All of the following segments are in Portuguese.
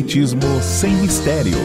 Espiritismo sem mistério.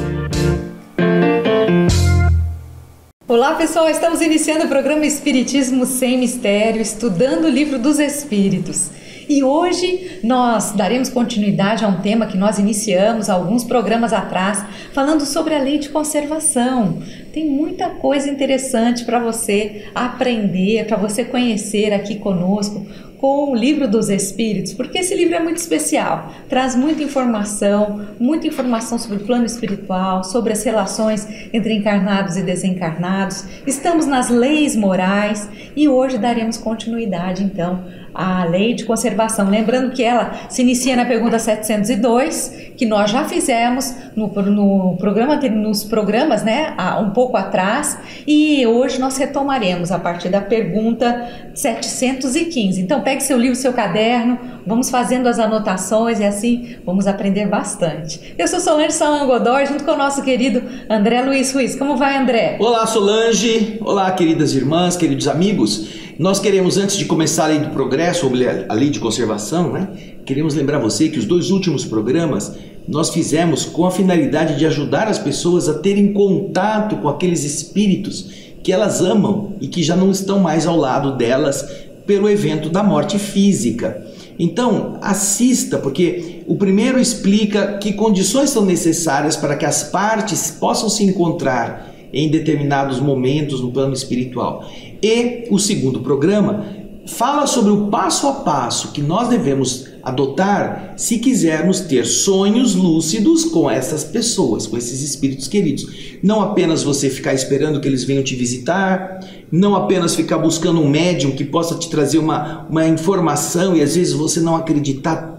Olá pessoal, estamos iniciando o programa Espiritismo sem Mistério, estudando o livro dos Espíritos. E hoje nós daremos continuidade a um tema que nós iniciamos alguns programas atrás, falando sobre a lei de conservação. Tem muita coisa interessante para você aprender, para você conhecer aqui conosco com o Livro dos Espíritos, porque esse livro é muito especial, traz muita informação, muita informação sobre o plano espiritual, sobre as relações entre encarnados e desencarnados. Estamos nas leis morais e hoje daremos continuidade então à lei de conservação. Lembrando que ela se inicia na pergunta 702, que nós já fizemos no, no programa, nos programas, né, um pouco atrás, e hoje nós retomaremos a partir da pergunta 715. Então, pegue seu livro, seu caderno, vamos fazendo as anotações e assim vamos aprender bastante. Eu sou Solange Salan Godoy, junto com o nosso querido André Luiz Ruiz. Como vai, André? Olá, Solange. Olá, queridas irmãs, queridos amigos. Nós queremos, antes de começar a lei do progresso, a lei de conservação, né? Queremos lembrar você que os dois últimos programas nós fizemos com a finalidade de ajudar as pessoas a terem contato com aqueles espíritos que elas amam e que já não estão mais ao lado delas pelo evento da morte física. Então, assista, porque o primeiro explica que condições são necessárias para que as partes possam se encontrar em determinados momentos no plano espiritual. E o segundo programa fala sobre o passo a passo que nós devemos adotar se quisermos ter sonhos lúcidos com essas pessoas, com esses espíritos queridos. Não apenas você ficar esperando que eles venham te visitar, não apenas ficar buscando um médium que possa te trazer uma, uma informação e às vezes você não acreditar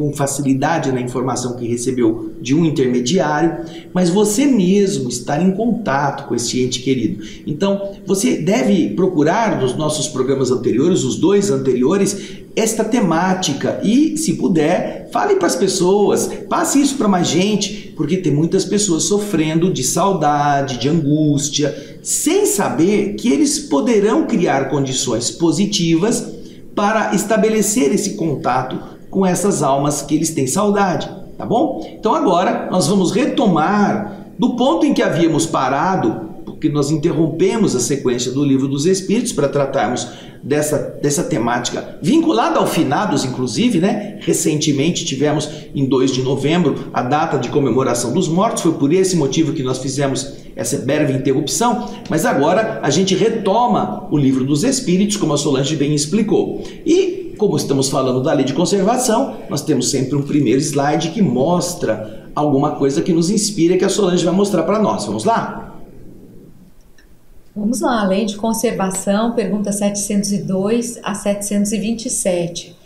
com facilidade na informação que recebeu de um intermediário, mas você mesmo estar em contato com esse ente querido. Então, você deve procurar nos nossos programas anteriores, os dois anteriores, esta temática e, se puder, fale para as pessoas, passe isso para mais gente, porque tem muitas pessoas sofrendo de saudade, de angústia, sem saber que eles poderão criar condições positivas para estabelecer esse contato com essas almas que eles têm saudade, tá bom? Então agora nós vamos retomar do ponto em que havíamos parado, porque nós interrompemos a sequência do livro dos Espíritos para tratarmos dessa, dessa temática vinculada ao finados, inclusive, né? Recentemente tivemos em 2 de novembro a data de comemoração dos mortos, foi por esse motivo que nós fizemos essa breve interrupção, mas agora a gente retoma o livro dos Espíritos, como a Solange bem explicou. E como estamos falando da lei de conservação, nós temos sempre um primeiro slide que mostra alguma coisa que nos inspira que a Solange vai mostrar para nós. Vamos lá? Vamos lá, lei de conservação, pergunta 702 a 727.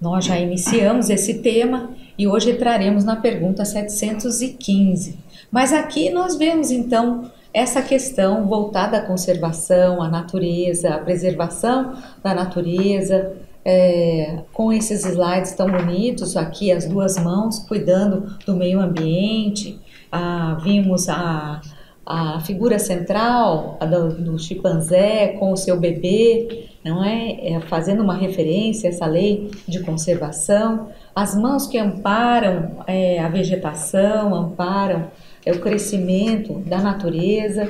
Nós já iniciamos esse tema e hoje entraremos na pergunta 715. Mas aqui nós vemos então essa questão voltada à conservação, à natureza, à preservação da natureza, é, com esses slides tão bonitos, aqui as duas mãos cuidando do meio ambiente, ah, vimos a, a figura central a do, do, chimpanzé com o seu bebê, não é? é? Fazendo uma referência a essa lei de conservação, as mãos que amparam é, a vegetação, amparam é, o crescimento da natureza,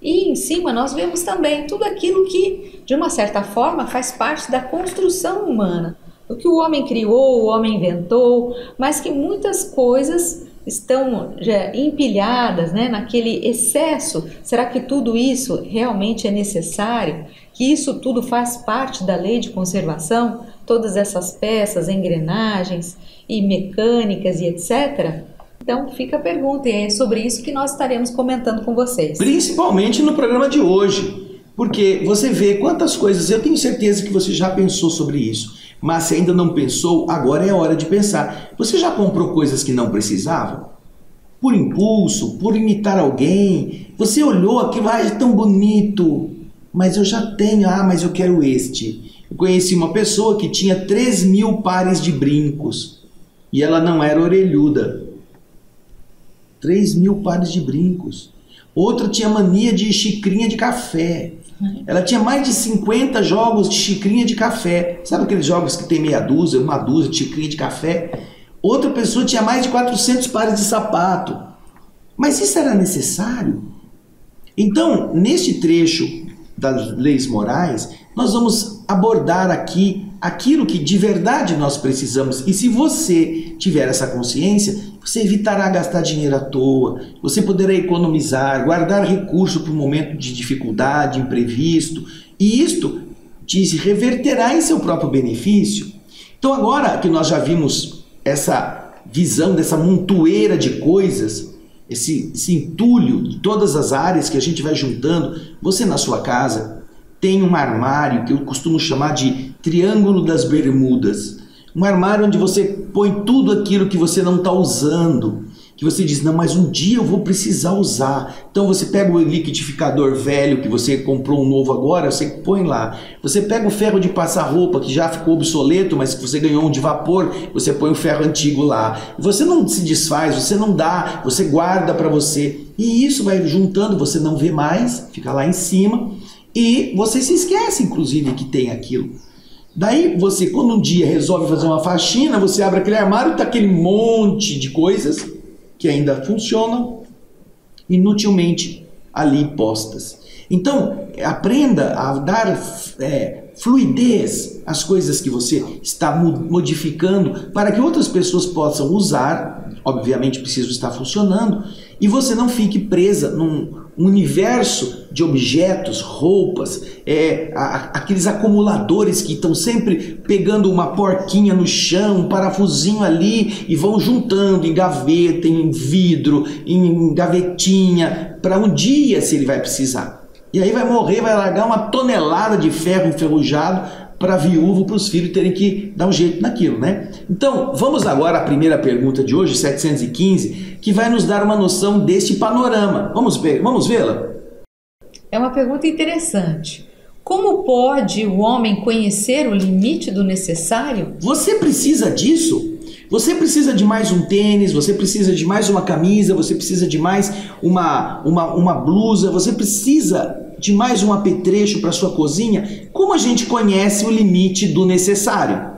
e em cima nós vemos também tudo aquilo que, de uma certa forma, faz parte da construção humana. O que o homem criou, o homem inventou, mas que muitas coisas estão empilhadas né, naquele excesso. Será que tudo isso realmente é necessário? Que isso tudo faz parte da lei de conservação? Todas essas peças, engrenagens e mecânicas e etc. Então fica a pergunta e é sobre isso que nós estaremos comentando com vocês. Principalmente no programa de hoje, porque você vê quantas coisas, eu tenho certeza que você já pensou sobre isso, mas se ainda não pensou, agora é hora de pensar. Você já comprou coisas que não precisava? Por impulso, por imitar alguém? Você olhou aquilo, ah, é tão bonito, mas eu já tenho, ah, mas eu quero este. Eu conheci uma pessoa que tinha 3 mil pares de brincos e ela não era orelhuda. 3 mil pares de brincos. Outra tinha mania de xicrinha de café. Ela tinha mais de 50 jogos de xicrinha de café. Sabe aqueles jogos que tem meia dúzia, uma dúzia de xicrinha de café? Outra pessoa tinha mais de 400 pares de sapato. Mas isso era necessário? Então, neste trecho das leis morais, nós vamos abordar aqui aquilo que de verdade nós precisamos. E se você tiver essa consciência, você evitará gastar dinheiro à toa, você poderá economizar, guardar recurso para um momento de dificuldade, imprevisto, e isto te reverterá em seu próprio benefício. Então, agora que nós já vimos essa visão dessa montoeira de coisas, esse, esse entulho de todas as áreas que a gente vai juntando, você na sua casa, tem um armário que eu costumo chamar de Triângulo das Bermudas. Um armário onde você põe tudo aquilo que você não está usando, que você diz, não, mas um dia eu vou precisar usar. Então você pega o liquidificador velho que você comprou um novo agora, você põe lá. Você pega o ferro de passar roupa que já ficou obsoleto, mas que você ganhou um de vapor, você põe o ferro antigo lá. Você não se desfaz, você não dá, você guarda para você. E isso vai juntando, você não vê mais, fica lá em cima. E você se esquece, inclusive, que tem aquilo. Daí você, quando um dia resolve fazer uma faxina, você abre aquele armário e tá aquele monte de coisas que ainda funcionam inutilmente ali postas. Então, aprenda a dar é, fluidez às coisas que você está modificando para que outras pessoas possam usar. Obviamente, precisa estar funcionando e você não fique presa num universo de objetos, roupas, é, a, aqueles acumuladores que estão sempre pegando uma porquinha no chão, um parafusinho ali e vão juntando em gaveta, em vidro, em gavetinha, para um dia se ele vai precisar. E aí vai morrer, vai largar uma tonelada de ferro enferrujado para a viúva, para os filhos terem que dar um jeito naquilo, né? Então, vamos agora à primeira pergunta de hoje, 715, que vai nos dar uma noção deste panorama. Vamos ver, vamos vê-la? É uma pergunta interessante. Como pode o homem conhecer o limite do necessário? Você precisa disso? Você precisa de mais um tênis, você precisa de mais uma camisa, você precisa de mais uma, uma, uma blusa, você precisa de mais um apetrecho para sua cozinha? Como a gente conhece o limite do necessário?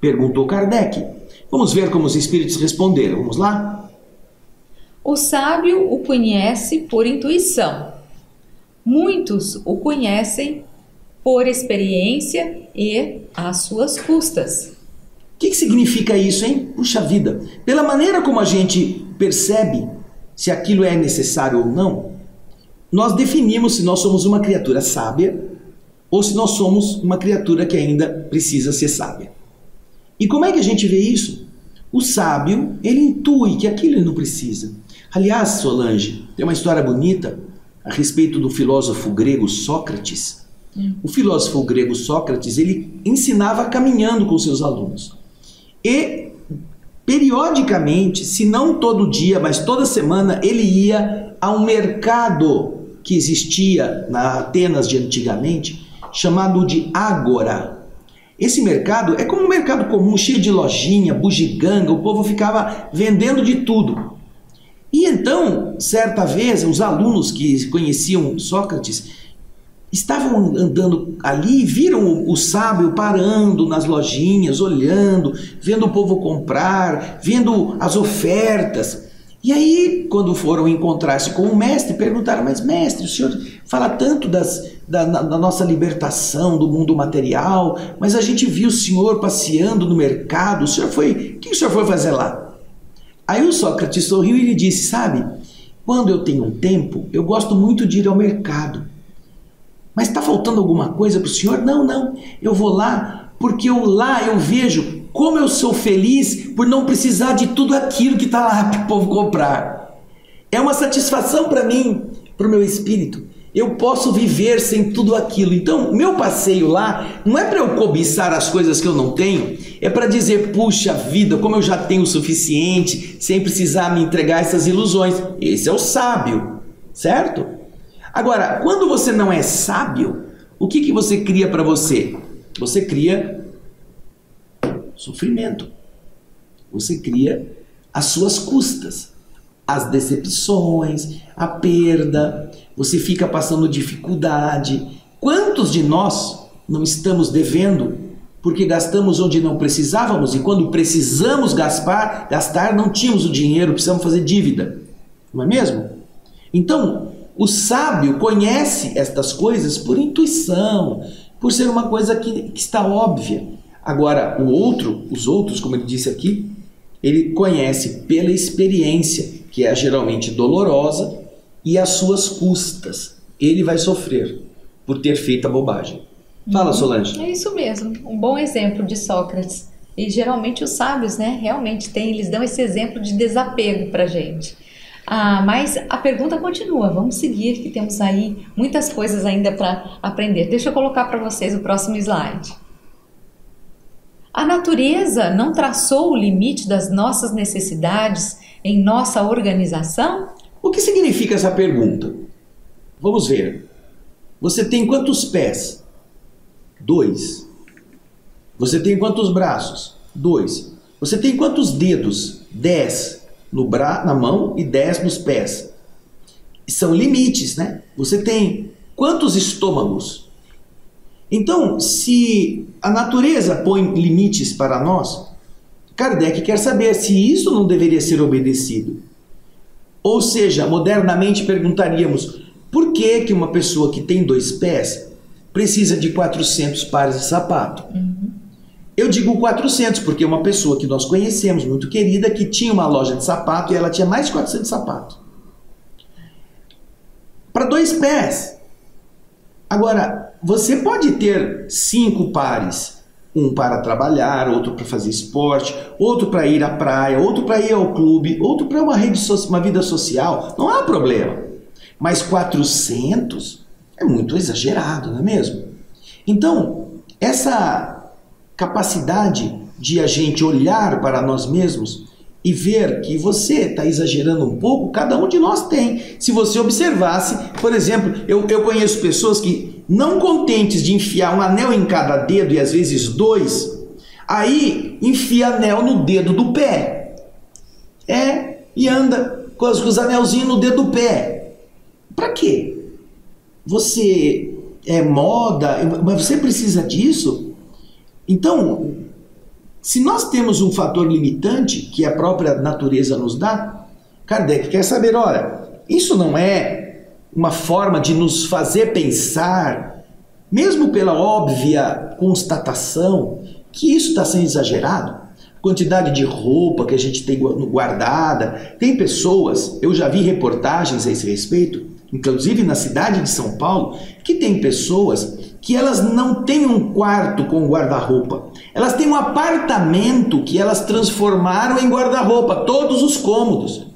Perguntou Kardec. Vamos ver como os espíritos responderam. Vamos lá? O sábio o conhece por intuição. Muitos o conhecem por experiência e às suas custas. O que, que significa isso, hein? Puxa vida! Pela maneira como a gente percebe se aquilo é necessário ou não, nós definimos se nós somos uma criatura sábia ou se nós somos uma criatura que ainda precisa ser sábia. E como é que a gente vê isso? O sábio, ele intui que aquilo ele não precisa. Aliás, Solange, tem uma história bonita a respeito do filósofo grego Sócrates. O filósofo grego Sócrates, ele ensinava caminhando com seus alunos. E periodicamente, se não todo dia, mas toda semana, ele ia a um mercado que existia na Atenas de antigamente, chamado de Ágora. Esse mercado é como um mercado comum, cheio de lojinha, bugiganga, o povo ficava vendendo de tudo. E então, certa vez, os alunos que conheciam Sócrates estavam andando ali e viram o sábio parando nas lojinhas, olhando, vendo o povo comprar, vendo as ofertas. E aí, quando foram encontrar-se com o mestre, perguntaram: Mas, mestre, o senhor fala tanto das, da, da, nossa libertação do mundo material, mas a gente viu o senhor passeando no mercado, o senhor foi. O que o senhor foi fazer lá? Aí o Sócrates sorriu e lhe disse: Sabe, quando eu tenho um tempo, eu gosto muito de ir ao mercado. Mas está faltando alguma coisa para o senhor? Não, não. Eu vou lá porque eu, lá eu vejo como eu sou feliz por não precisar de tudo aquilo que está lá para o povo comprar. É uma satisfação para mim, para o meu espírito. Eu posso viver sem tudo aquilo. Então, meu passeio lá não é para eu cobiçar as coisas que eu não tenho, é para dizer, puxa vida, como eu já tenho o suficiente, sem precisar me entregar essas ilusões. Esse é o sábio, certo? Agora, quando você não é sábio, o que, que você cria para você? Você cria sofrimento. Você cria as suas custas, as decepções, a perda, você fica passando dificuldade. Quantos de nós não estamos devendo porque gastamos onde não precisávamos e quando precisamos gastar, gastar não tínhamos o dinheiro, precisamos fazer dívida. Não é mesmo? Então, o sábio conhece estas coisas por intuição, por ser uma coisa que, que está óbvia. Agora, o outro, os outros, como ele disse aqui, ele conhece pela experiência, que é geralmente dolorosa, e as suas custas. Ele vai sofrer por ter feito a bobagem. Fala, uhum. Solange. É isso mesmo. Um bom exemplo de Sócrates. E geralmente os sábios, né, realmente têm, eles dão esse exemplo de desapego para gente. Ah, mas a pergunta continua. Vamos seguir, que temos aí muitas coisas ainda para aprender. Deixa eu colocar para vocês o próximo slide. A natureza não traçou o limite das nossas necessidades em nossa organização? O que significa essa pergunta? Vamos ver. Você tem quantos pés? Dois. Você tem quantos braços? Dois. Você tem quantos dedos? Dez no bra na mão e dez nos pés. São limites, né? Você tem quantos estômagos? Então, se a natureza põe limites para nós, Kardec quer saber se isso não deveria ser obedecido. Ou seja, modernamente perguntaríamos: por que, que uma pessoa que tem dois pés precisa de 400 pares de sapato. Uhum. Eu digo 400 porque uma pessoa que nós conhecemos, muito querida, que tinha uma loja de sapato e ela tinha mais de 400 sapatos. Para dois pés. Agora, você pode ter cinco pares. Um para trabalhar, outro para fazer esporte, outro para ir à praia, outro para ir ao clube, outro para uma, rede so uma vida social. Não há problema. Mas 400 é muito exagerado, não é mesmo? Então, essa capacidade de a gente olhar para nós mesmos e ver que você está exagerando um pouco, cada um de nós tem. Se você observasse, por exemplo, eu, eu conheço pessoas que, não contentes de enfiar um anel em cada dedo e às vezes dois, aí enfia anel no dedo do pé. É, e anda com os, anelzinhos no dedo do pé. Para quê? você é moda, mas você precisa disso? Então, se nós temos um fator limitante que a própria natureza nos dá, Kardec quer saber, olha, isso não é uma forma de nos fazer pensar, mesmo pela óbvia constatação, que isso está sendo exagerado? Quantidade de roupa que a gente tem guardada. Tem pessoas, eu já vi reportagens a esse respeito, inclusive na cidade de São Paulo, que tem pessoas que elas não têm um quarto com guarda-roupa. Elas têm um apartamento que elas transformaram em guarda-roupa, todos os cômodos.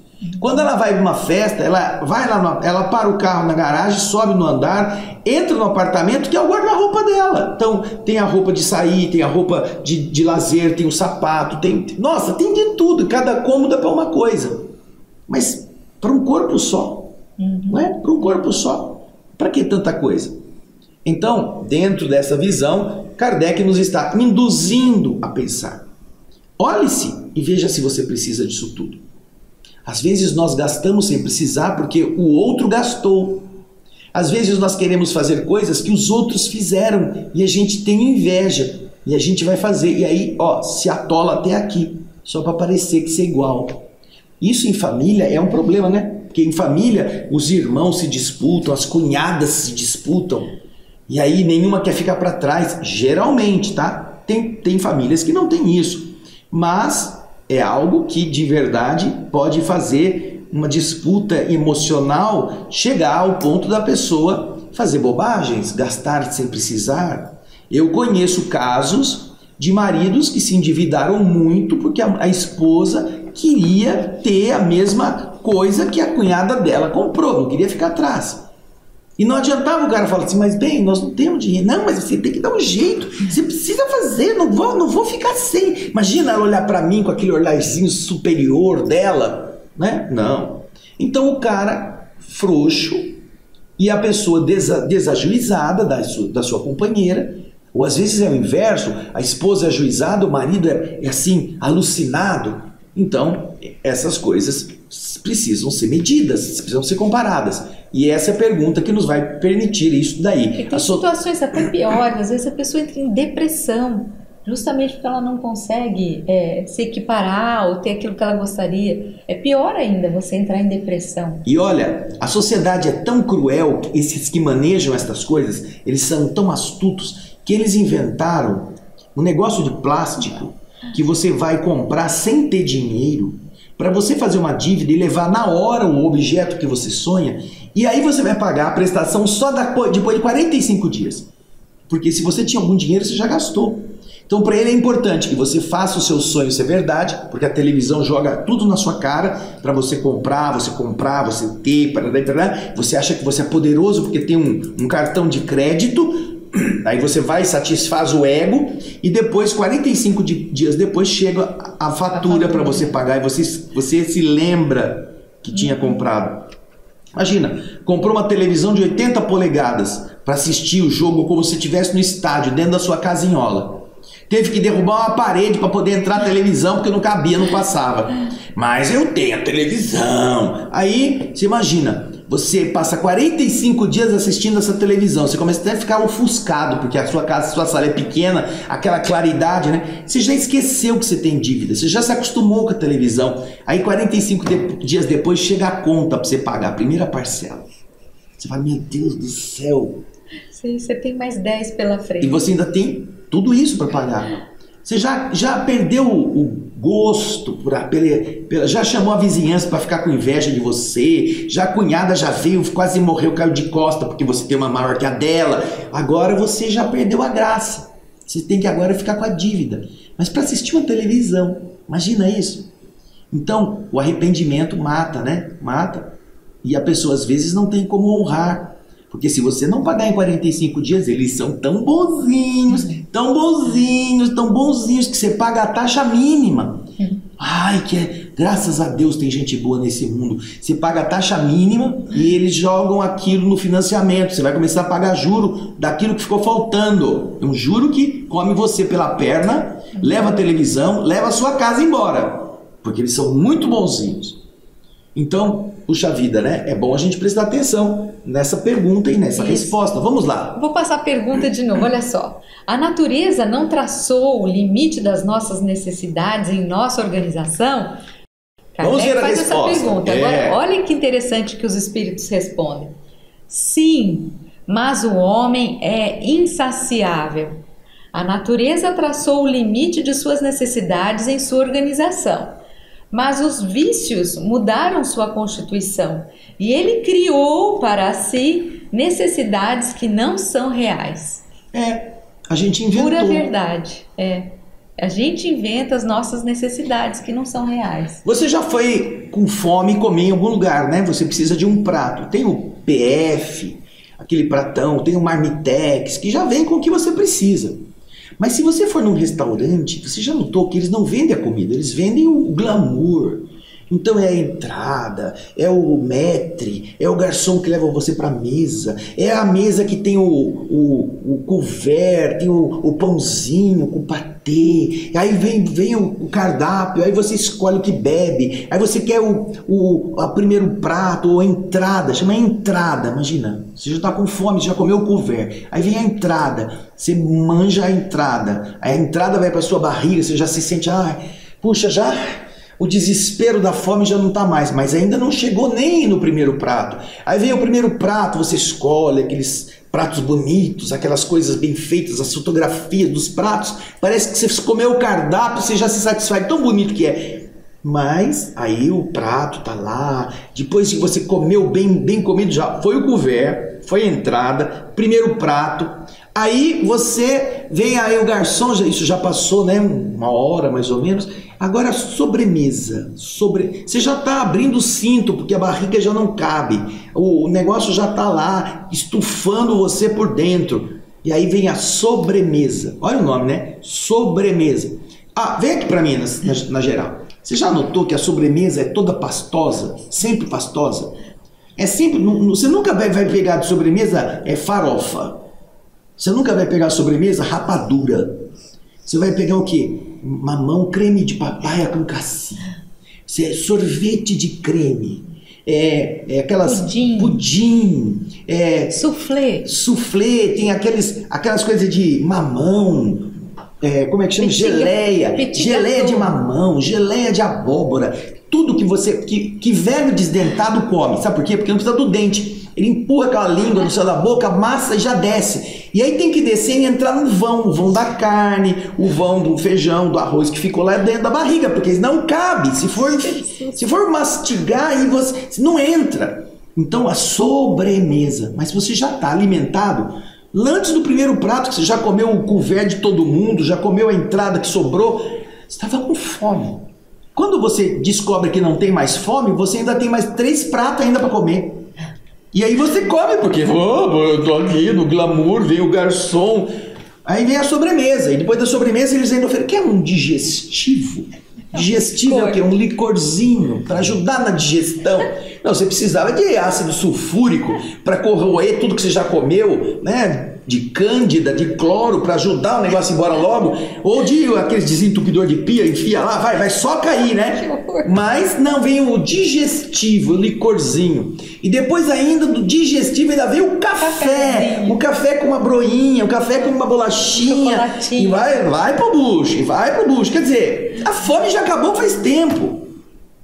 Quando ela vai para uma festa, ela vai lá, no, ela para o carro na garagem, sobe no andar, entra no apartamento que é o guarda-roupa dela. Então tem a roupa de sair, tem a roupa de, de lazer, tem o sapato, tem, nossa, tem de tudo. Cada cômodo é para uma coisa, mas para um corpo só. Uhum. Não é? Para um corpo só. Para que tanta coisa? Então, dentro dessa visão, Kardec nos está induzindo a pensar. Olhe-se e veja se você precisa disso tudo. Às vezes nós gastamos sem precisar porque o outro gastou. Às vezes nós queremos fazer coisas que os outros fizeram e a gente tem inveja e a gente vai fazer e aí, ó, se atola até aqui, só para parecer que você é igual. Isso em família é um problema, né? Porque em família os irmãos se disputam, as cunhadas se disputam. E aí nenhuma quer ficar para trás, geralmente, tá? Tem, tem famílias que não tem isso. Mas é algo que de verdade pode fazer uma disputa emocional chegar ao ponto da pessoa fazer bobagens, gastar sem precisar. Eu conheço casos de maridos que se endividaram muito porque a, a esposa queria ter a mesma coisa que a cunhada dela comprou, não queria ficar atrás. E não adiantava o cara falar assim, mas bem, nós não temos dinheiro. Não, mas você tem que dar um jeito. Você precisa fazer, não vou, não vou ficar sem. Imagina ela olhar para mim com aquele olharzinho superior dela, né? Não. Então o cara frouxo e a pessoa desa, desajuizada da sua, da sua companheira, ou às vezes é o inverso, a esposa é ajuizada, o marido é, é assim, alucinado. Então, essas coisas precisam ser medidas, precisam ser comparadas. E essa é a pergunta que nos vai permitir isso daí. E tem so... situações até piores, às vezes a pessoa entra em depressão. justamente porque ela não consegue é, se equiparar ou ter aquilo que ela gostaria. É pior ainda você entrar em depressão. E olha, a sociedade é tão cruel, esses que manejam estas coisas, eles são tão astutos que eles inventaram um negócio de plástico que você vai comprar sem ter dinheiro para você fazer uma dívida e levar na hora o objeto que você sonha, e aí você vai pagar a prestação só depois de 45 dias. Porque se você tinha algum dinheiro, você já gastou. Então, para ele é importante que você faça o seu sonho ser verdade, porque a televisão joga tudo na sua cara para você comprar, você comprar, você ter, para você acha que você é poderoso porque tem um, um cartão de crédito, aí você vai satisfaz o ego e depois 45 dias depois chega a fatura para você pagar e você, você se lembra que tinha uhum. comprado. Imagina, comprou uma televisão de 80 polegadas para assistir o jogo como se estivesse no estádio, dentro da sua casinhola. Teve que derrubar uma parede para poder entrar a televisão porque não cabia, não passava. Mas eu tenho a televisão. Aí, você imagina, você passa 45 dias assistindo essa televisão, você começa até a ficar ofuscado porque a sua casa, a sua sala é pequena, aquela claridade, né? Você já esqueceu que você tem dívida, você já se acostumou com a televisão. Aí 45 de, dias depois chega a conta para você pagar a primeira parcela. Você fala, meu Deus do céu. Sim, você tem mais 10 pela frente. E você ainda tem tudo isso para pagar. Você já, já perdeu o gosto por pela, pela, já chamou a vizinhança para ficar com inveja de você, já a cunhada já veio, quase morreu, caiu de costa porque você tem uma maior que a dela. Agora você já perdeu a graça. Você tem que agora ficar com a dívida. Mas para assistir uma televisão, imagina isso. Então, o arrependimento mata, né? Mata. E a pessoa às vezes não tem como honrar porque se você não pagar em 45 dias, eles são tão bonzinhos, tão bonzinhos, tão bonzinhos, que você paga a taxa mínima. Ai, que é, graças a Deus tem gente boa nesse mundo. Você paga a taxa mínima e eles jogam aquilo no financiamento. Você vai começar a pagar juro daquilo que ficou faltando. É um juro que come você pela perna, leva a televisão, leva a sua casa embora. Porque eles são muito bonzinhos. Então, puxa vida, né? É bom a gente prestar atenção nessa pergunta e nessa Isso. resposta. Vamos lá. Vou passar a pergunta de novo, olha só. A natureza não traçou o limite das nossas necessidades em nossa organização? Vamos ver a faz resposta. essa pergunta. É. Agora, olha que interessante que os espíritos respondem. Sim, mas o homem é insaciável. A natureza traçou o limite de suas necessidades em sua organização. Mas os vícios mudaram sua constituição e ele criou para si necessidades que não são reais. É, a gente inventou. Pura verdade, é. A gente inventa as nossas necessidades que não são reais. Você já foi com fome comer em algum lugar, né? Você precisa de um prato. Tem o PF, aquele pratão, tem o Marmitex, que já vem com o que você precisa. Mas se você for num restaurante, você já notou que eles não vendem a comida, eles vendem o glamour. Então é a entrada, é o maître, é o garçom que leva você para a mesa, é a mesa que tem o, o, o couvert, tem o, o pãozinho com patê, aí vem, vem o, cardápio, aí você escolhe o que bebe, aí você quer o, o a primeiro prato ou a entrada, chama entrada, imagina, você já está com fome, já comeu o couvert, aí vem a entrada, você manja a entrada, a entrada vai para sua barriga, você já se sente, ah, puxa, já o desespero da fome já não está mais, mas ainda não chegou nem no primeiro prato. Aí vem o primeiro prato, você escolhe aqueles pratos bonitos, aquelas coisas bem feitas, as fotografias dos pratos. Parece que você comeu o cardápio, você já se satisfaz, tão bonito que é. Mas aí o prato tá lá, depois que você comeu bem, bem comido já, foi o couvert, foi a entrada, primeiro prato, Aí você vem aí o garçom, isso já passou, né? Uma hora mais ou menos. Agora sobremesa, sobre, você já está abrindo o cinto porque a barriga já não cabe. O, negócio já está lá estufando você por dentro. E aí vem a sobremesa. Olha o nome, né? Sobremesa. Ah, vem aqui para mim na, na, geral. Você já notou que a sobremesa é toda pastosa, sempre pastosa? É sempre, você nunca vai, vai pegar de sobremesa é farofa. Você nunca vai pegar sobremesa rapadura. Você vai pegar o quê? Mamão, creme de papaya com cassia. É sorvete de creme. É, é aquelas pudim, pudim é, soufflé. Soufflé, tem aqueles, aquelas coisas de mamão. é, como é que chama? Petit- geleia, petit geleia de mamão, geleia de abóbora, tudo que você, que, que velho desdentado come. Sabe por quê? Porque não precisa do dente. Ele empurra aquela língua no céu da boca, amassa e já desce. E aí tem que descer e entrar no vão, o vão da carne, o vão do feijão, do arroz que ficou lá dentro da barriga, porque não cabe. Se for, se for mastigar, aí você não entra. Então a sobremesa, mas você já está alimentado. Antes do primeiro prato, que você já comeu o couvert de todo mundo, já comeu a entrada que sobrou, você estava com fome. Quando você descobre que não tem mais fome, você ainda tem mais três pratos ainda para comer. E aí você come, porque "Oh, eu tô aqui no glamour, vem o garçom. Aí vem a sobremesa. E depois da sobremesa eles ainda oferecem. Quer um digestivo? Digestivo é o quê? Um licorzinho para ajudar na digestão. Não, você precisava de ácido sulfúrico para corroer tudo que você já comeu, né? De cândida, de cloro para ajudar o negócio embora logo. Ou de aqueles desentupidor de pia, enfia lá, vai, vai só cair, né? Mas não vem o digestivo, o licorzinho. E depois ainda do digestivo ainda vem o café. O café com uma broinha, o café com uma bolachinha. E vai, vai pro bucho, e vai pro bucho. Quer dizer, a fome já acabou faz tempo.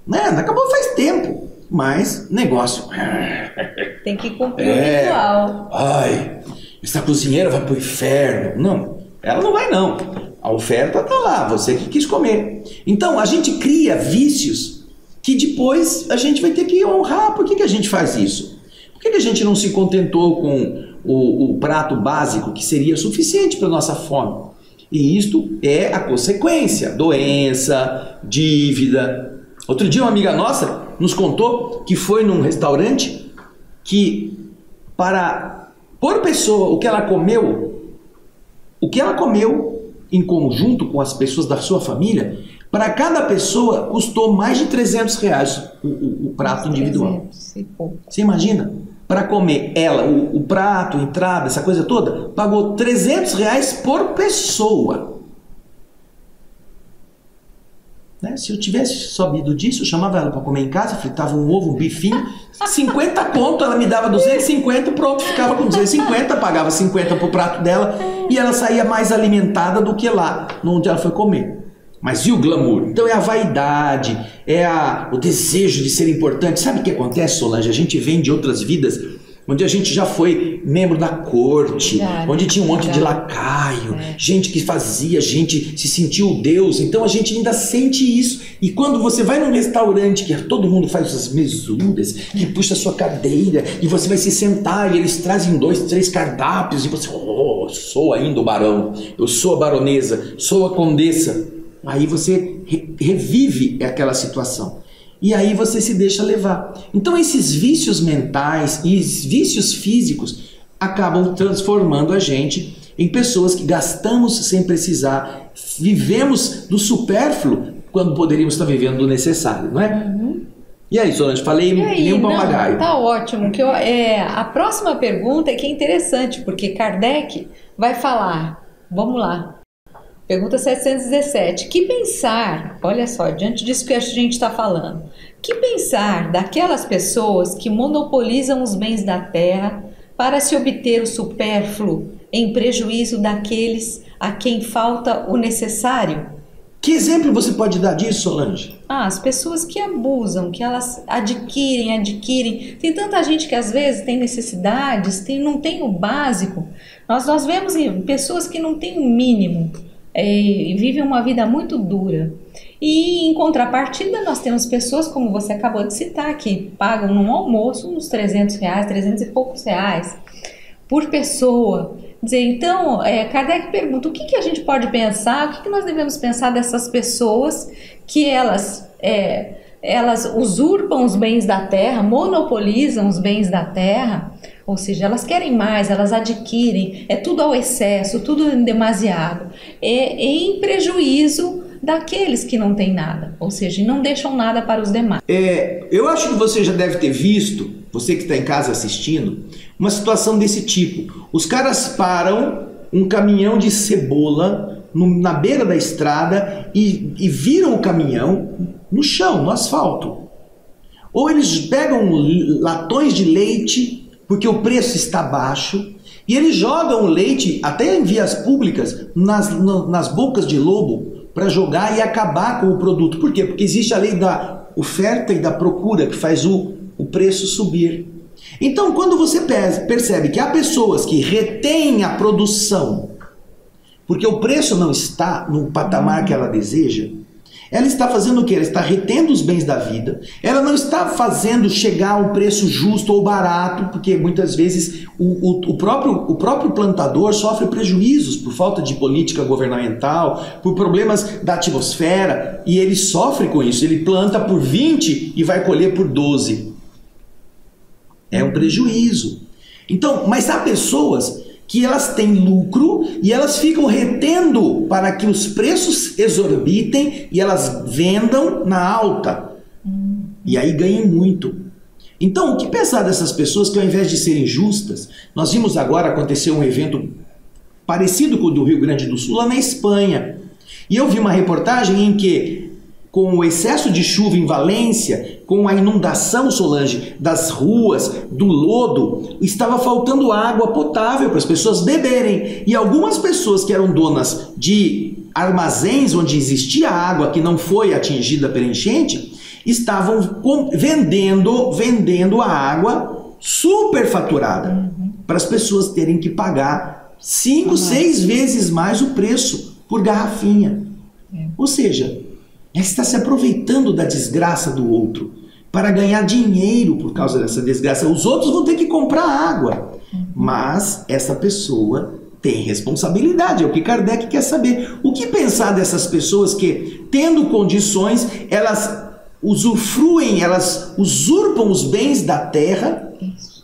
Né? Acabou faz tempo. Mas, negócio. Tem que cumprir É. o ritual. Ai, essa cozinheira vai pro inferno. Não, ela não vai não. A oferta tá lá, você que quis comer. Então, a gente cria vícios que depois a gente vai ter que honrar. Por que, que a gente faz isso? Por que, que a gente não se contentou com o, o prato básico que seria suficiente para nossa fome? E isto é a consequência: doença, dívida. Outro dia, uma amiga nossa nos contou que foi num restaurante que, para por pessoa, o que ela comeu, o que ela comeu em conjunto com as pessoas da sua família, para cada pessoa custou mais de 300 reais o, o- o prato individual. 300 pouco. Você imagina? Para comer ela, o, o prato, a entrada, essa coisa toda, pagou 300 reais por pessoa. Né? Se eu tivesse sabido disso, eu chamava ela para comer em casa, fritava um ovo, um bifinho, 50 conto, ela me dava 250, pronto, ficava com 250, pagava 50 pro prato dela e ela saía mais alimentada do que lá, onde ela foi comer. Mas e o glamour? Então é a vaidade, é a, o desejo de ser importante. Sabe o que acontece, Solange? A gente vem de outras vidas onde a gente já foi membro da corte, onde tinha um monte de lacaio, É. gente que fazia, gente se sentiu Deus. Então a gente ainda sente isso. E quando você vai num restaurante que todo mundo faz as mesuras, que puxa a sua cadeira e você vai se sentar e eles trazem dois, três cardápios e você, oh, sou ainda o barão, eu sou a baronesa, sou a condessa. Aí você re- revive aquela situação. E aí você se deixa levar. Então esses vícios mentais e vícios físicos acabam transformando a gente em pessoas que gastamos sem precisar, vivemos do supérfluo quando poderíamos estar vivendo do necessário, não é? E aí, Solange, falei E aí, nem um não, papagaio. tá ótimo. Que eu- é, a próxima pergunta é que é interessante, porque Kardec vai falar. Vamos lá. Pergunta 717. Que pensar, olha só, diante disso que a gente está falando, que pensar daquelas pessoas que monopolizam os bens da terra para se obter o supérfluo em prejuízo daqueles a quem falta o necessário? Que exemplo você pode dar disso, Solange? Ah, as pessoas que abusam, que elas adquirem, adquirem. Tem tanta gente que às vezes tem necessidades, tem, não tem o básico. Nós, nós vemos em pessoas que não têm o mínimo é, vivem uma vida muito dura. E em contrapartida, nós temos pessoas, como você acabou de citar, que pagam num almoço uns 300 reais, 300 e poucos reais por pessoa. Dizer, então, é, Kardec pergunta o que, que a gente pode pensar, o que, que nós devemos pensar dessas pessoas que elas, é, elas usurpam os bens da terra, monopolizam os bens da terra, ou seja, elas querem mais, elas adquirem, é tudo ao excesso, tudo em demasiado, é, em prejuízo daqueles que não têm nada, ou seja, não deixam nada para os demais. É, eu acho que você já deve ter visto, você que está em casa assistindo, uma situação desse tipo. Os caras param um caminhão de cebola no- na beira da estrada e, e viram o caminhão no chão, no asfalto. Ou eles pegam latões de leite porque o preço está baixo E eles jogam o leite, até em vias públicas, nas, nas bocas de lobo, para jogar e acabar com o produto. Por quê? Porque existe a lei da oferta e da procura que faz o, o preço subir. Então, quando você percebe que há pessoas que retêm a produção, porque o preço não está no patamar que ela deseja, ela está fazendo o que? Ela está retendo os bens da vida. Ela não está fazendo chegar um preço justo ou barato, porque muitas vezes o, o, o, próprio, o próprio plantador sofre prejuízos por falta de política governamental, por problemas da atmosfera, e ele sofre com isso. Ele planta por 20 e vai colher por 12. É um prejuízo. Então, mas há pessoas que elas têm lucro e elas ficam retendo para que os preços exorbitem e elas vendam na alta. E aí ganhem muito. Então, o que pensar dessas pessoas que ao invés de serem justas, nós vimos agora acontecer um evento parecido com o do Rio Grande do Sul lá na Espanha. E eu vi uma reportagem em que com o excesso de chuva em Valência, com a inundação, Solange, das ruas, do lodo, estava faltando água potável para as pessoas beberem. E algumas pessoas que eram donas de armazéns onde existia água que não foi atingida pela enchente, estavam vendendo, vendendo a água superfaturada uhum. para as pessoas terem que pagar cinco, uhum. seis vezes mais o preço por garrafinha. É. Ou seja, ela está se aproveitando da desgraça do outro para ganhar dinheiro por causa dessa desgraça. Os outros vão ter que comprar água. Uhum. Mas essa pessoa tem responsabilidade, é o que Kardec quer saber. O que pensar dessas pessoas que, tendo condições, elas usufruem, elas usurpam os bens da terra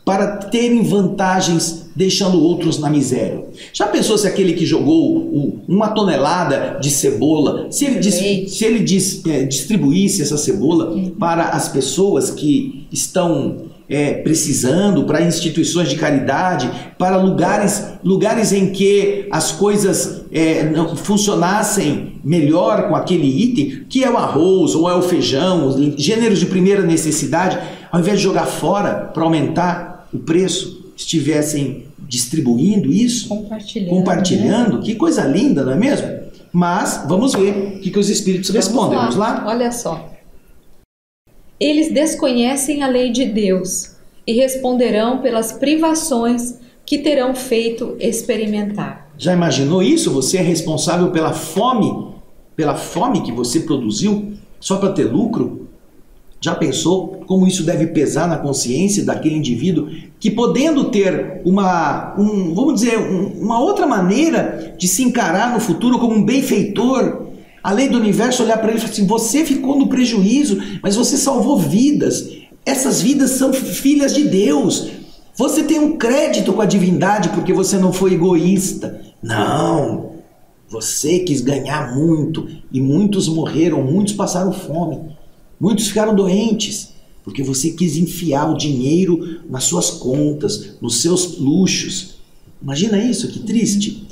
para terem vantagens deixando outros na miséria. Já pensou se aquele que jogou uma tonelada de cebola, se ele, dis, se ele dis, é, distribuísse essa cebola para as pessoas que estão é, precisando, para instituições de caridade, para lugares, lugares em que as coisas é, não funcionassem melhor com aquele item, que é o arroz ou é o feijão, gêneros de primeira necessidade, ao invés de jogar fora para aumentar o preço, estivessem distribuindo isso, compartilhando, compartilhando né? que coisa linda, não é mesmo? Mas vamos ver o que, que os espíritos vamos respondem. Lá. Vamos lá? Olha só. Eles desconhecem a lei de Deus e responderão pelas privações que terão feito experimentar. Já imaginou isso? Você é responsável pela fome, pela fome que você produziu só para ter lucro? Já pensou como isso deve pesar na consciência daquele indivíduo que, podendo ter uma, um, vamos dizer, um, uma outra maneira de se encarar no futuro como um benfeitor, a lei do universo olhar para ele e falar assim: você ficou no prejuízo, mas você salvou vidas. Essas vidas são filhas de Deus. Você tem um crédito com a divindade porque você não foi egoísta. Não. Você quis ganhar muito e muitos morreram, muitos passaram fome. Muitos ficaram doentes porque você quis enfiar o dinheiro nas suas contas, nos seus luxos. Imagina isso, que triste.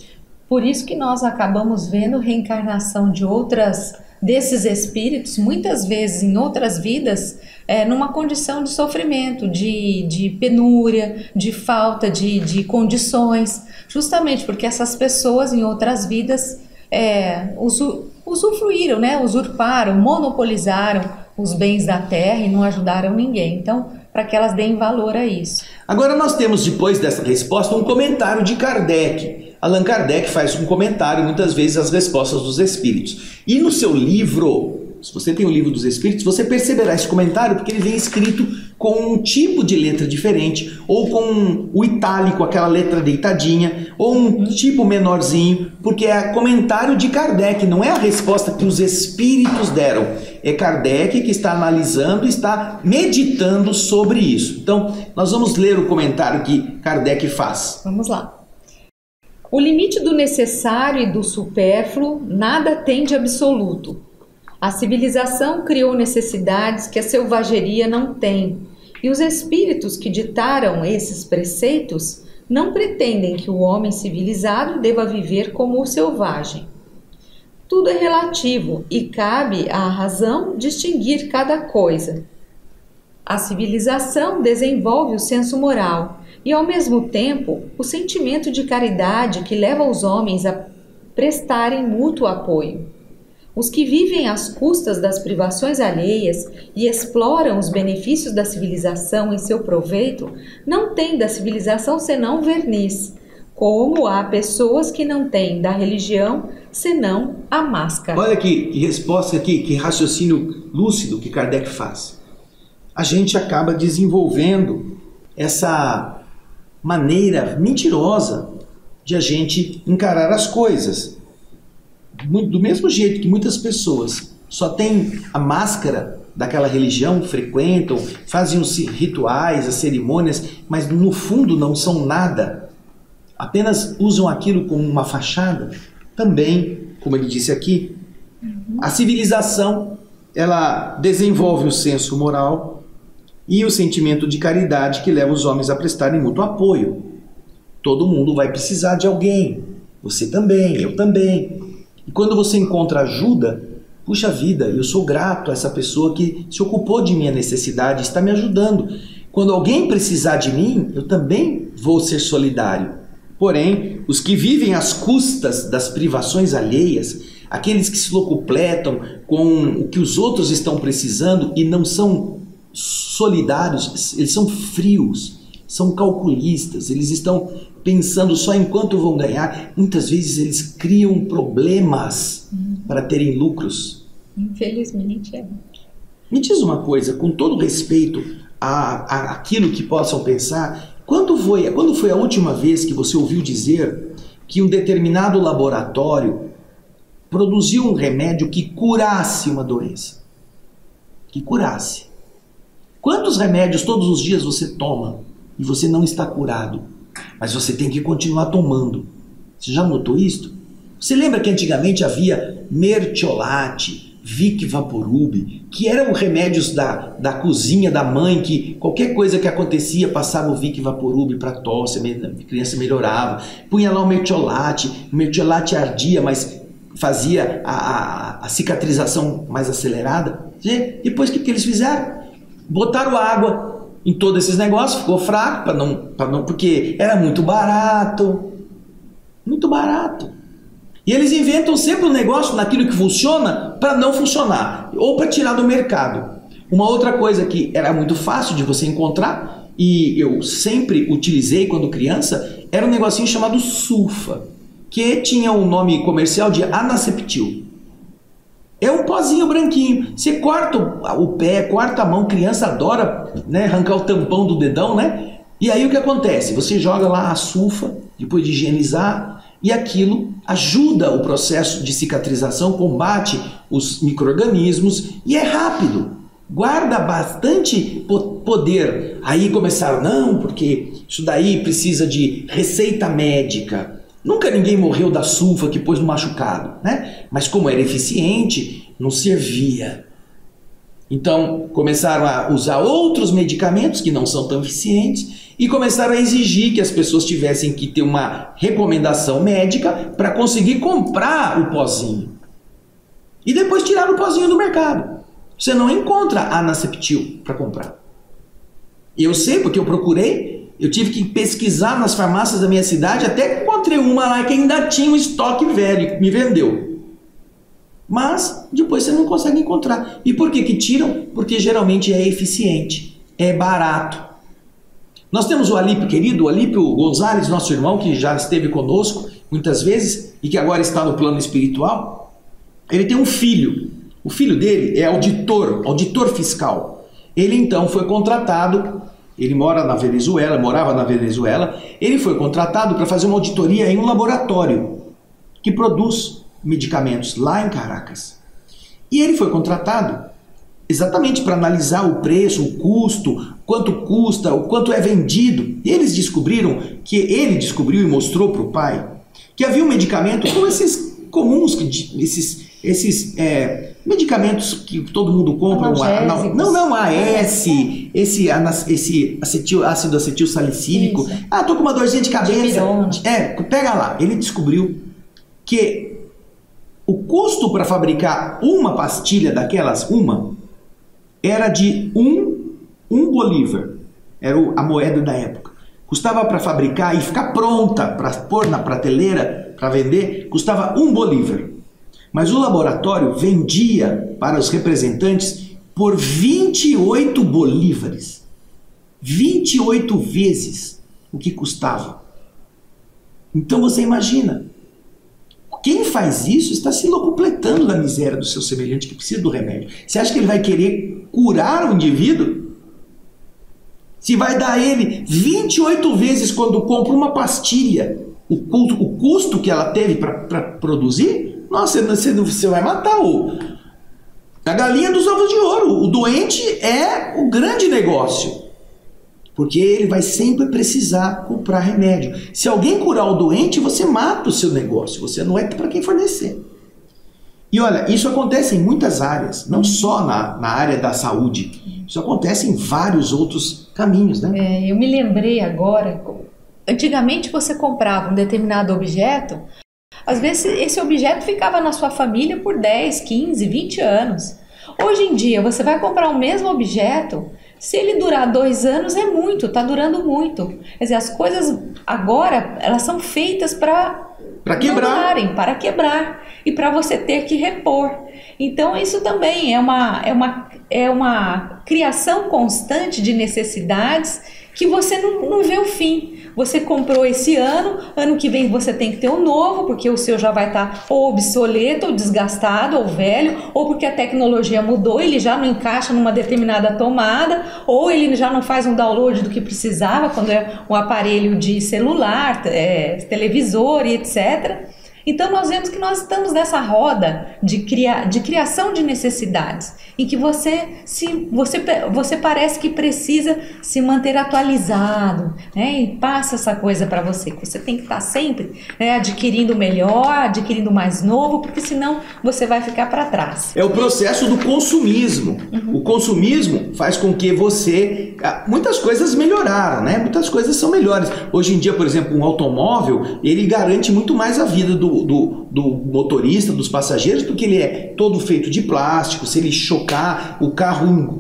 Por isso que nós acabamos vendo reencarnação de outras desses espíritos, muitas vezes em outras vidas, é, numa condição de sofrimento, de, de penúria, de falta de, de condições, justamente porque essas pessoas em outras vidas é, usufruíram, né, usurparam, monopolizaram os bens da terra e não ajudaram ninguém. Então, para que elas deem valor a isso. Agora nós temos depois dessa resposta um comentário de Kardec. Allan Kardec faz um comentário muitas vezes às respostas dos espíritos. E no seu livro se você tem o livro dos Espíritos, você perceberá esse comentário porque ele vem escrito com um tipo de letra diferente, ou com o itálico, aquela letra deitadinha, ou um tipo menorzinho, porque é comentário de Kardec, não é a resposta que os espíritos deram. É Kardec que está analisando está meditando sobre isso. Então, nós vamos ler o comentário que Kardec faz. Vamos lá. O limite do necessário e do supérfluo nada tem de absoluto a civilização criou necessidades que a selvageria não tem, e os espíritos que ditaram esses preceitos não pretendem que o homem civilizado deva viver como o selvagem. Tudo é relativo e cabe à razão distinguir cada coisa. A civilização desenvolve o senso moral e, ao mesmo tempo, o sentimento de caridade que leva os homens a prestarem mútuo apoio. Os que vivem às custas das privações alheias e exploram os benefícios da civilização em seu proveito não têm da civilização senão verniz, como há pessoas que não têm da religião senão a máscara. Olha que, que resposta aqui, que raciocínio lúcido que Kardec faz. A gente acaba desenvolvendo essa maneira mentirosa de a gente encarar as coisas. Do mesmo jeito que muitas pessoas só têm a máscara daquela religião, frequentam, fazem os rituais, as cerimônias, mas no fundo não são nada apenas usam aquilo como uma fachada, também, como ele disse aqui, a civilização ela desenvolve o senso moral e o sentimento de caridade que leva os homens a prestarem mútuo apoio. Todo mundo vai precisar de alguém, você também, eu também. E quando você encontra ajuda, puxa vida, eu sou grato a essa pessoa que se ocupou de minha necessidade, está me ajudando. Quando alguém precisar de mim, eu também vou ser solidário. Porém, os que vivem às custas das privações alheias, aqueles que se locupletam com o que os outros estão precisando e não são solidários, eles são frios, são calculistas, eles estão pensando só em quanto vão ganhar. Muitas vezes eles criam problemas para terem lucros. Infelizmente é. Me diz uma coisa, com todo respeito a, a aquilo que possam pensar, quando foi, quando foi a última vez que você ouviu dizer que um determinado laboratório produziu um remédio que curasse uma doença? Que curasse. Quantos remédios todos os dias você toma e você não está curado, mas você tem que continuar tomando? Você já notou isso? Você lembra que antigamente havia mertiolate, Vic Vaporub, que eram remédios da, da cozinha da mãe, que qualquer coisa que acontecia passava o Vic Vaporub para tosse, a criança melhorava. Punha lá o mertiolate, o mertiolate ardia, mas fazia a, a, a cicatrização mais acelerada. E depois o que, que eles fizeram? Botaram água em todos esses negócios, ficou fraco, para não, não, porque era muito barato. Muito barato. E eles inventam sempre um negócio naquilo que funciona para não funcionar ou para tirar do mercado. Uma outra coisa que era muito fácil de você encontrar e eu sempre utilizei quando criança era um negocinho chamado sulfa, que tinha o um nome comercial de anaceptil. É um pozinho branquinho. Você corta o pé, corta a mão, criança adora né, arrancar o tampão do dedão, né? E aí o que acontece? Você joga lá a sulfa, depois de higienizar, e aquilo ajuda o processo de cicatrização, combate os micro-organismos e é rápido. Guarda bastante poder. Aí começaram, não, porque isso daí precisa de receita médica. Nunca ninguém morreu da sulfa que pôs no machucado, né? Mas como era eficiente, não servia. Então começaram a usar outros medicamentos que não são tão eficientes e começaram a exigir que as pessoas tivessem que ter uma recomendação médica para conseguir comprar o pozinho. E depois tiraram o pozinho do mercado. Você não encontra anaceptil para comprar. Eu sei porque eu procurei, eu tive que pesquisar nas farmácias da minha cidade até encontrei uma lá que ainda tinha um estoque velho me vendeu. Mas depois você não consegue encontrar. E por que que tiram? Porque geralmente é eficiente, é barato. Nós temos o Alípio querido, o Alípio Gonzalez, nosso irmão, que já esteve conosco muitas vezes e que agora está no plano espiritual. Ele tem um filho. O filho dele é auditor, auditor fiscal. Ele então foi contratado, ele mora na Venezuela, morava na Venezuela, ele foi contratado para fazer uma auditoria em um laboratório que produz medicamentos lá em Caracas. E ele foi contratado exatamente para analisar o preço, o custo, quanto custa, o quanto é vendido. E eles descobriram que ele descobriu e mostrou para o pai que havia um medicamento como esses comuns, esses, esses é, medicamentos que todo mundo compra, não, não, não, AS, esse, esse acetil, ácido acetil salicílico. Isso. Ah, tô com uma dorzinha de cabeça. De é, pega lá. Ele descobriu que o custo para fabricar uma pastilha daquelas, uma, era de um, um bolívar, era a moeda da época. custava para fabricar e ficar pronta para pôr na prateleira para vender, custava um bolívar. Mas o laboratório vendia para os representantes por 28 bolívares. 28 vezes o que custava. Então você imagina, quem faz isso está se locupletando da miséria do seu semelhante que precisa do remédio. Você acha que ele vai querer curar o indivíduo? Se vai dar ele 28 vezes quando compra uma pastilha, o custo, o custo que ela teve para produzir, nossa, você, você vai matar o, a galinha dos ovos de ouro. O doente é o grande negócio. Porque ele vai sempre precisar comprar remédio. Se alguém curar o doente, você mata o seu negócio. Você não é para quem fornecer. E olha, isso acontece em muitas áreas, não só na, na área da saúde. Isso acontece em vários outros caminhos, né? É, eu me lembrei agora. Antigamente você comprava um determinado objeto, às vezes esse objeto ficava na sua família por 10, 15, 20 anos. Hoje em dia você vai comprar o mesmo objeto, se ele durar dois anos é muito, está durando muito. Quer dizer, as coisas agora elas são feitas para para quebrar, durarem, para quebrar e para você ter que repor. Então isso também é uma é uma é uma criação constante de necessidades que você não, não vê o fim. Você comprou esse ano, ano que vem você tem que ter um novo, porque o seu já vai estar tá ou obsoleto, ou desgastado, ou velho, ou porque a tecnologia mudou, ele já não encaixa numa determinada tomada, ou ele já não faz um download do que precisava quando é um aparelho de celular, é, televisor e etc. Então nós vemos que nós estamos nessa roda de, cria, de criação de necessidades, em que você se você, você parece que precisa se manter atualizado, né? E passa essa coisa para você, que você tem que estar sempre né, adquirindo melhor, adquirindo mais novo, porque senão você vai ficar para trás. É o processo do consumismo. Uhum. O consumismo faz com que você ah, muitas coisas melhoraram, né? Muitas coisas são melhores. Hoje em dia, por exemplo, um automóvel ele garante muito mais a vida do do, do, motorista, dos passageiros, porque ele é todo feito de plástico. Se ele chocar, o carro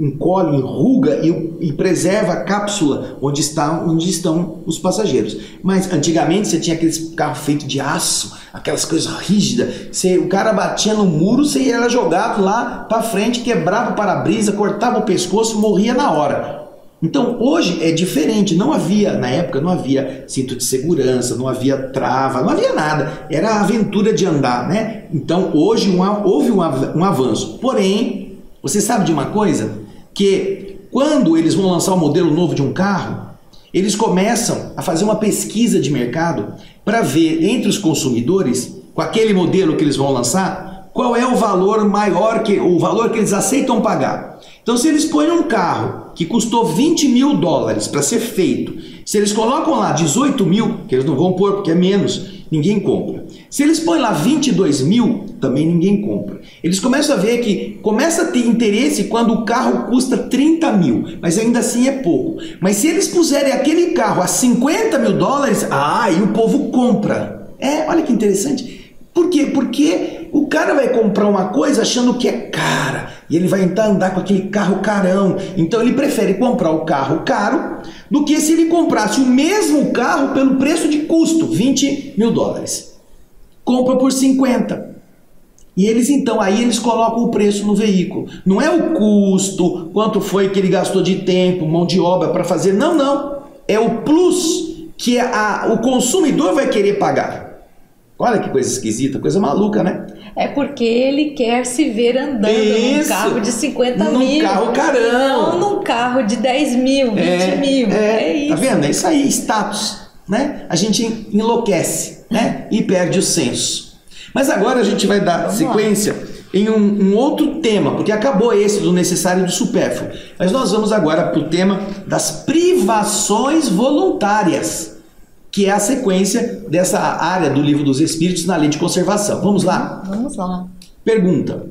encolhe, enruga e, e preserva a cápsula onde, está, onde estão os passageiros. Mas antigamente você tinha aqueles carros feitos de aço, aquelas coisas rígidas. Você, o cara batia no muro, você era jogado lá para frente, quebrava o para-brisa, cortava o pescoço, morria na hora. Então hoje é diferente, não havia, na época não havia cinto de segurança, não havia trava, não havia nada, era a aventura de andar, né? Então hoje um, houve um, um avanço. Porém, você sabe de uma coisa? Que quando eles vão lançar o um modelo novo de um carro, eles começam a fazer uma pesquisa de mercado para ver entre os consumidores, com aquele modelo que eles vão lançar, qual é o valor maior que o valor que eles aceitam pagar. Então, se eles põem um carro que custou 20 mil dólares para ser feito, se eles colocam lá 18 mil, que eles não vão pôr porque é menos, ninguém compra. Se eles põem lá 22 mil, também ninguém compra. Eles começam a ver que começa a ter interesse quando o carro custa 30 mil, mas ainda assim é pouco. Mas se eles puserem aquele carro a 50 mil dólares, ah, e o povo compra. É, olha que interessante. Por quê? Porque o cara vai comprar uma coisa achando que é cara e ele vai então andar com aquele carro carão. Então ele prefere comprar o carro caro do que se ele comprasse o mesmo carro pelo preço de custo, 20 mil dólares. Compra por 50. E eles então, aí eles colocam o preço no veículo. Não é o custo, quanto foi que ele gastou de tempo, mão de obra para fazer. Não, não. É o plus que a, o consumidor vai querer pagar. Olha que coisa esquisita, coisa maluca, né? É porque ele quer se ver andando Isso, num carro de 50 num mil. Num carro carão. Não num carro de 10 mil, 20 é, mil. É, é isso. Tá vendo? É isso aí, status. Né? A gente enlouquece né? e perde o senso. Mas agora a gente vai dar Vamos sequência lá. em um, um, outro tema, porque acabou esse do necessário e do supérfluo. Mas nós vamos agora para o tema das privações voluntárias que é a sequência dessa área do livro dos Espíritos na lei de conservação. Vamos lá? Vamos lá. Pergunta.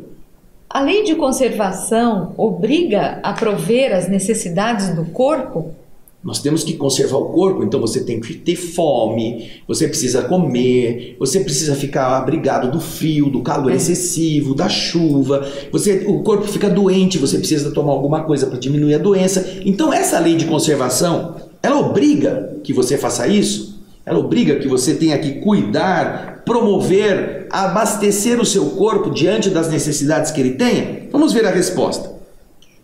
A lei de conservação obriga a prover as necessidades do corpo? Nós temos que conservar o corpo, então você tem que ter fome, você precisa comer, você precisa ficar abrigado do frio, do calor é. excessivo, da chuva. Você, o corpo fica doente, você precisa tomar alguma coisa para diminuir a doença. Então essa lei de conservação ela obriga que você faça isso? Ela obriga que você tenha que cuidar, promover, abastecer o seu corpo diante das necessidades que ele tenha? Vamos ver a resposta.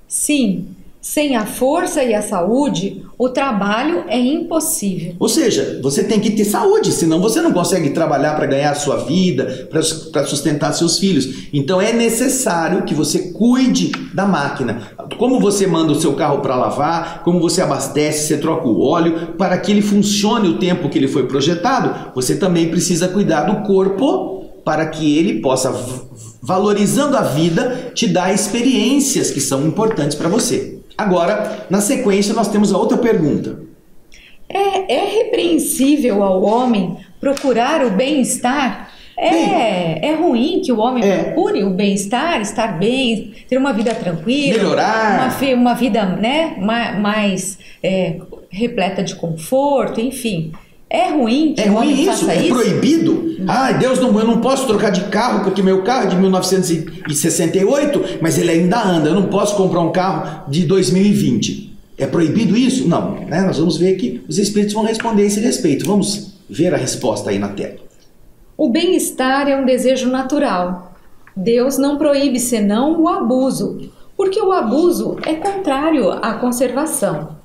Sim, sem a força e a saúde, o trabalho é impossível. Ou seja, você tem que ter saúde, senão você não consegue trabalhar para ganhar a sua vida, para sustentar seus filhos. Então é necessário que você cuide da máquina. Como você manda o seu carro para lavar, como você abastece, você troca o óleo, para que ele funcione o tempo que ele foi projetado, você também precisa cuidar do corpo para que ele possa, valorizando a vida, te dar experiências que são importantes para você. Agora, na sequência, nós temos a outra pergunta. É, é repreensível ao homem procurar o bem-estar? É, é ruim que o homem é. procure o bem-estar, estar bem, ter uma vida tranquila, melhorar, uma, uma vida né, mais, mais é, repleta de conforto, enfim. É ruim que é ruim isso? é isso? proibido? Ai, Deus, não, eu não posso trocar de carro porque meu carro é de 1968, mas ele ainda anda. Eu não posso comprar um carro de 2020. É proibido isso? Não. Né? Nós vamos ver que os espíritos vão responder a esse respeito. Vamos ver a resposta aí na tela. O bem-estar é um desejo natural. Deus não proíbe senão o abuso, porque o abuso é contrário à conservação.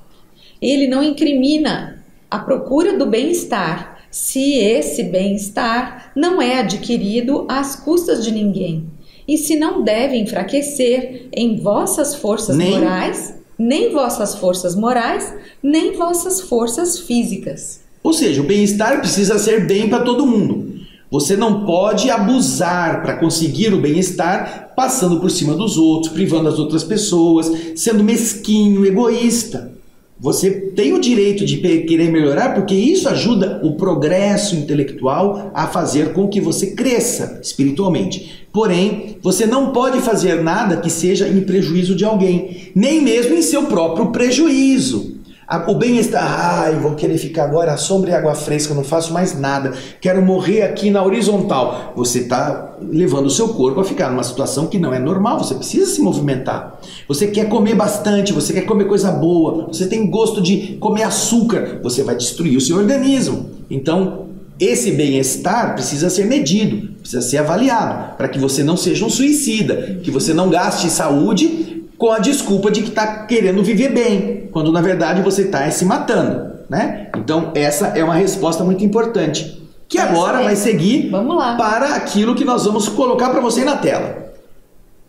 Ele não incrimina a procura do bem-estar, se esse bem-estar não é adquirido às custas de ninguém, e se não deve enfraquecer em vossas forças nem... morais, nem vossas forças morais, nem vossas forças físicas. Ou seja, o bem-estar precisa ser bem para todo mundo. Você não pode abusar para conseguir o bem-estar passando por cima dos outros, privando as outras pessoas, sendo mesquinho, egoísta. Você tem o direito de querer melhorar porque isso ajuda o progresso intelectual a fazer com que você cresça espiritualmente. Porém, você não pode fazer nada que seja em prejuízo de alguém, nem mesmo em seu próprio prejuízo. O bem-estar, ai, vou querer ficar agora à sombra e água fresca, não faço mais nada, quero morrer aqui na horizontal. Você está levando o seu corpo a ficar numa situação que não é normal, você precisa se movimentar. Você quer comer bastante, você quer comer coisa boa, você tem gosto de comer açúcar, você vai destruir o seu organismo. Então, esse bem-estar precisa ser medido, precisa ser avaliado, para que você não seja um suicida, que você não gaste saúde com a desculpa de que está querendo viver bem, quando na verdade você está se matando, né? Então essa é uma resposta muito importante, que agora vai seguir para aquilo que nós vamos colocar para você na tela.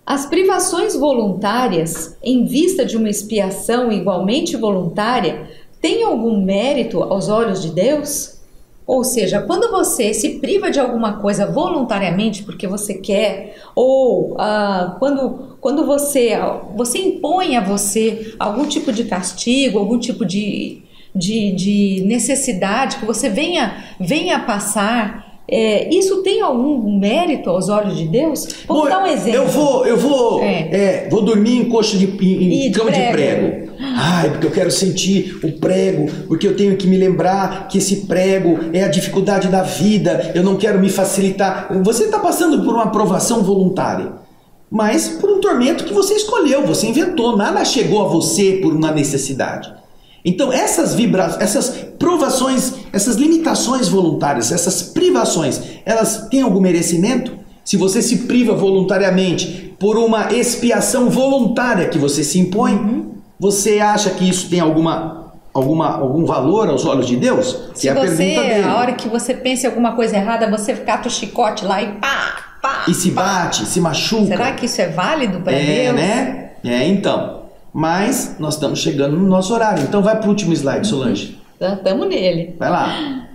As privações voluntárias, em vista de uma expiação igualmente voluntária, têm algum mérito aos olhos de Deus? Ou seja, quando você se priva de alguma coisa voluntariamente porque você quer, ou uh, quando, quando você, você impõe a você algum tipo de castigo, algum tipo de, de, de necessidade que você venha, venha passar, é, isso tem algum mérito aos olhos de Deus? Vamos Bom, dar um exemplo. Eu vou, eu vou, é. É, vou dormir em coxa de, em, em cama de prego. de prego. Ai, porque eu quero sentir o prego, porque eu tenho que me lembrar que esse prego é a dificuldade da vida, eu não quero me facilitar. Você está passando por uma aprovação voluntária, mas por um tormento que você escolheu, você inventou, nada chegou a você por uma necessidade. Então, essas vibrações, essas provações, essas limitações voluntárias, essas privações, elas têm algum merecimento? Se você se priva voluntariamente por uma expiação voluntária que você se impõe, uhum. Você acha que isso tem alguma, alguma, algum valor aos olhos de Deus? Se é a você, pergunta dele. a hora que você pensa em alguma coisa errada, você cata o chicote lá e pá, pá. E se bate, se machuca. Será que isso é válido para é, Deus? né? É, então. Mas nós estamos chegando no nosso horário. Então vai para o último slide, Solange. Estamos nele. Vai lá.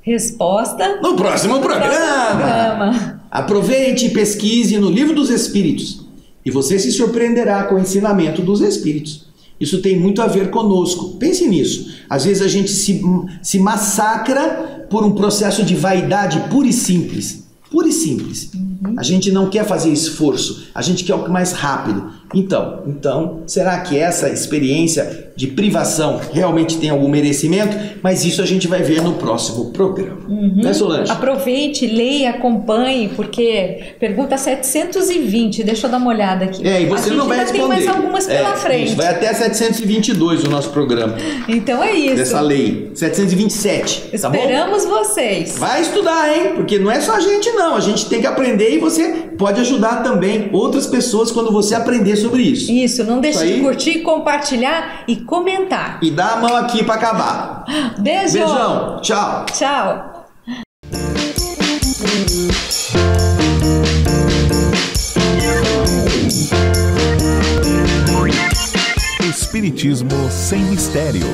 Resposta no próximo programa. programa. Aproveite e pesquise no Livro dos Espíritos e você se surpreenderá com o ensinamento dos Espíritos. Isso tem muito a ver conosco. Pense nisso. Às vezes a gente se, se massacra por um processo de vaidade pura e simples. Pura e simples. Uhum. A gente não quer fazer esforço, a gente quer o mais rápido. Então, então, será que essa experiência de privação realmente tem algum merecimento? Mas isso a gente vai ver no próximo programa. Uhum. Né, Solange? Aproveite, leia, acompanhe, porque pergunta 720, deixa eu dar uma olhada aqui. É, e você não vai responder. tem mais algumas pela é, frente. Isso, vai até 722 o nosso programa. Então é isso. Dessa lei. 727. Tá Esperamos tá vocês. Vai estudar, hein? Porque não é só a gente, não. A gente tem que aprender e você pode ajudar também outras pessoas quando você aprender sobre isso. Isso, não deixe isso de curtir, compartilhar e comentar. E dá a mão aqui para acabar. Beijo. Beijão. Tchau. Tchau. Espiritismo sem mistério.